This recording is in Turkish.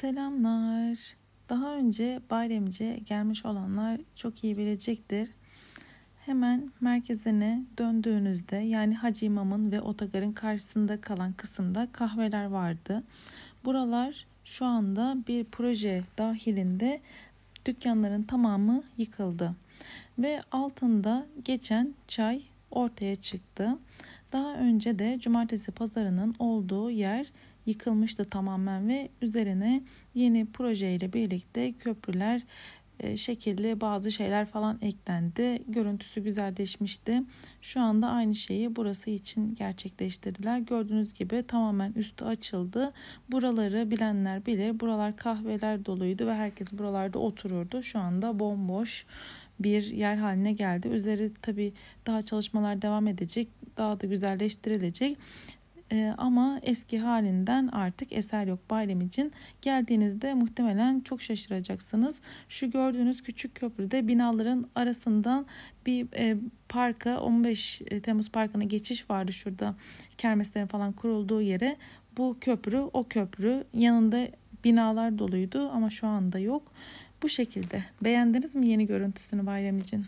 Selamlar. Daha önce Bayramice gelmiş olanlar çok iyi bilecektir. Hemen merkezine döndüğünüzde yani Hacı İmam'ın ve otogarın karşısında kalan kısımda kahveler vardı. Buralar şu anda bir proje dahilinde dükkanların tamamı yıkıldı ve altında geçen çay ortaya çıktı. Daha önce de cumartesi pazarının olduğu yer yıkılmıştı tamamen ve üzerine yeni projeyle birlikte köprüler e, şekilli bazı şeyler falan eklendi. Görüntüsü güzelleşmişti. Şu anda aynı şeyi burası için gerçekleştirdiler. Gördüğünüz gibi tamamen üstü açıldı. Buraları bilenler bilir. Buralar kahveler doluydu ve herkes buralarda otururdu. Şu anda bomboş bir yer haline geldi. Üzeri tabii daha çalışmalar devam edecek. Daha da güzelleştirilecek. Ee, ama eski halinden artık eser yok Bayram için. Geldiğinizde muhtemelen çok şaşıracaksınız. Şu gördüğünüz küçük köprüde binaların arasından bir e, parka 15 Temmuz Parkı'na geçiş vardı şurada kermeslerin falan kurulduğu yere. Bu köprü o köprü yanında binalar doluydu ama şu anda yok. Bu şekilde. Beğendiniz mi yeni görüntüsünü Bayram için?